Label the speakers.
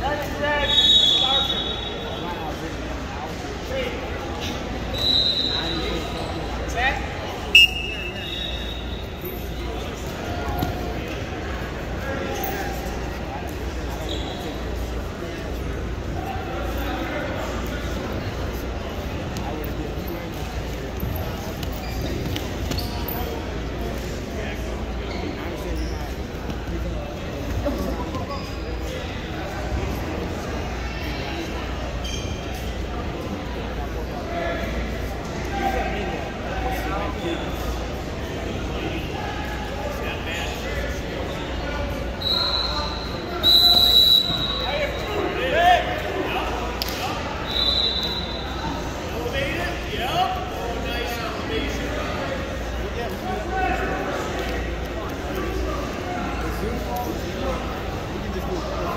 Speaker 1: Let it Thank you.